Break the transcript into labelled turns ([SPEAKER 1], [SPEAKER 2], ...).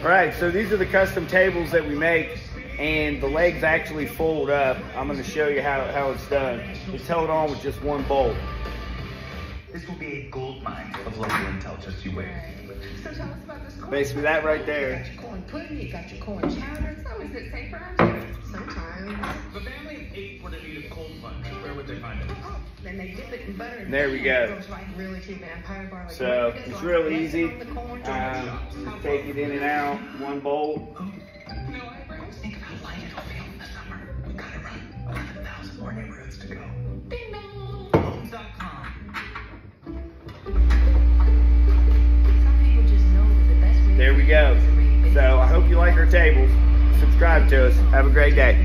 [SPEAKER 1] All right, so these are the custom tables that we make, and the legs actually fold up. I'm going to show you how, how it's done. It's held on with just one bolt.
[SPEAKER 2] This will be a gold mine of local intel, just you wait.
[SPEAKER 3] So tell us about this corn.
[SPEAKER 1] Basically that right
[SPEAKER 3] You
[SPEAKER 1] there.
[SPEAKER 3] got your corn pudding, you got your corn chowder. So is it safe Then they dip it in butter. and
[SPEAKER 1] There we
[SPEAKER 3] it
[SPEAKER 1] go.
[SPEAKER 3] goes like really cheap vampire garlic.
[SPEAKER 1] So
[SPEAKER 3] Just
[SPEAKER 1] it's
[SPEAKER 3] like
[SPEAKER 1] real easy.
[SPEAKER 3] on
[SPEAKER 1] Um, just take it in and out, one bolt.
[SPEAKER 2] No eyebrows? Think of light it'll feel in the summer. We gotta run 11,000 more neighborhoods to go.
[SPEAKER 3] Ding dong.
[SPEAKER 2] Homes.com.
[SPEAKER 3] Some people just know that the best way
[SPEAKER 1] There we go. So I hope you like our tables. Subscribe to us. Have a great day.